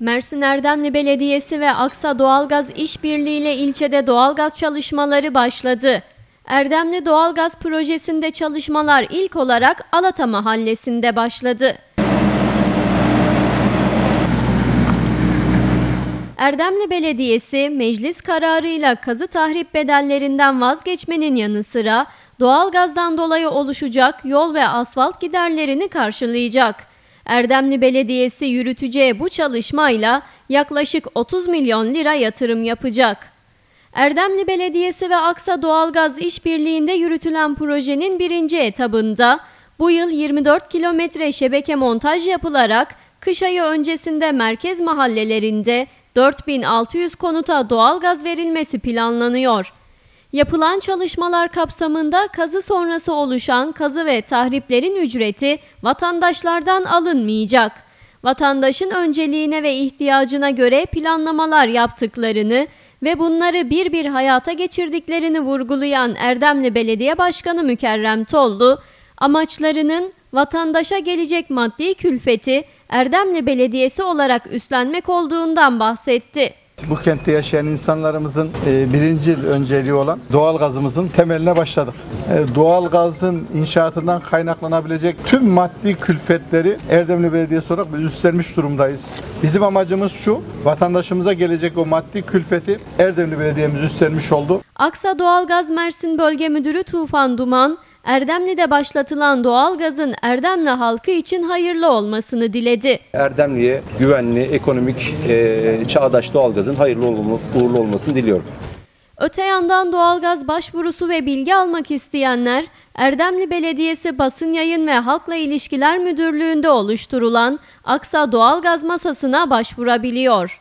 Mersin Erdemli Belediyesi ve Aksa Doğalgaz İşbirliği ile ilçede doğalgaz çalışmaları başladı. Erdemli Doğalgaz Projesi'nde çalışmalar ilk olarak Alata Mahallesi'nde başladı. Erdemli Belediyesi meclis kararıyla kazı tahrip bedellerinden vazgeçmenin yanı sıra doğalgazdan dolayı oluşacak yol ve asfalt giderlerini karşılayacak. Erdemli Belediyesi yürüteceği bu çalışmayla yaklaşık 30 milyon lira yatırım yapacak. Erdemli Belediyesi ve Aksa Doğalgaz İşbirliği'nde yürütülen projenin birinci etabında bu yıl 24 kilometre şebeke montaj yapılarak kış ayı öncesinde merkez mahallelerinde 4600 konuta doğalgaz verilmesi planlanıyor. Yapılan çalışmalar kapsamında kazı sonrası oluşan kazı ve tahriplerin ücreti vatandaşlardan alınmayacak. Vatandaşın önceliğine ve ihtiyacına göre planlamalar yaptıklarını ve bunları bir bir hayata geçirdiklerini vurgulayan Erdemli Belediye Başkanı Mükerrem Tollu, amaçlarının vatandaşa gelecek maddi külfeti Erdemli Belediyesi olarak üstlenmek olduğundan bahsetti. Bu kentte yaşayan insanlarımızın e, birinci önceliği olan doğal gazımızın temeline başladık. E, doğal gazın inşaatından kaynaklanabilecek tüm maddi külfetleri Erdemli Belediyesi olarak biz üstlenmiş durumdayız. Bizim amacımız şu, vatandaşımıza gelecek o maddi külfeti Erdemli Belediye'miz üstlenmiş oldu. Aksa Doğalgaz Mersin Bölge Müdürü Tufan Duman, Erdemli'de başlatılan doğalgazın Erdemli halkı için hayırlı olmasını diledi. Erdemli'ye güvenli, ekonomik, e, çağdaş doğalgazın hayırlı uğurlu olmasını diliyorum. Öte yandan doğalgaz başvurusu ve bilgi almak isteyenler Erdemli Belediyesi Basın Yayın ve Halkla İlişkiler Müdürlüğü'nde oluşturulan Aksa Doğalgaz Masası'na başvurabiliyor.